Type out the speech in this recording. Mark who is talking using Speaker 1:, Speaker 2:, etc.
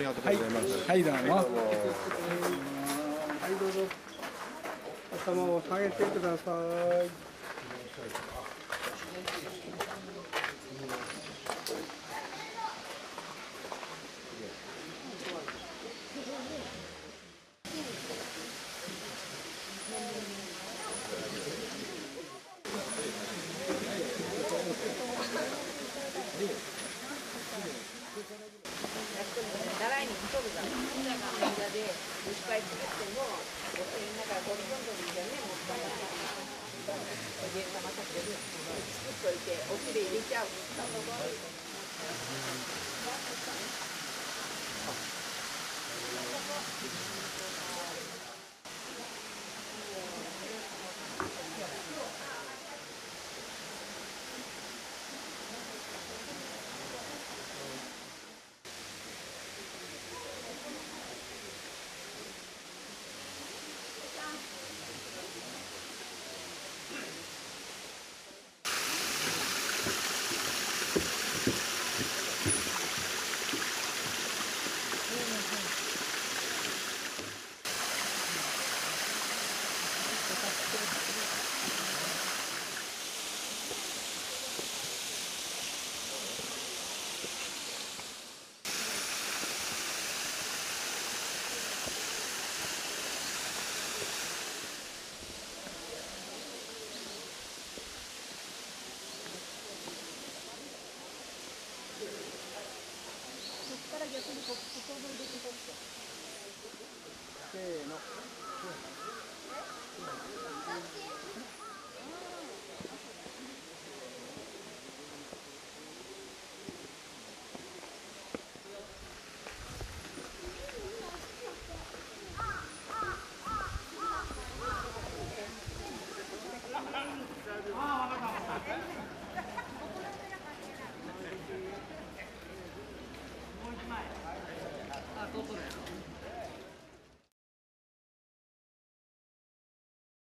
Speaker 1: りがとうございます。
Speaker 2: はいどうも。
Speaker 3: はいどうぞ。頭を下げてください
Speaker 4: 習いに来とるから、みんなが間でいっぱい作っても、みんながゴリゴンドリじゃね、もったいないから。で、また作っといて、おきで入れちゃう。
Speaker 3: せーの。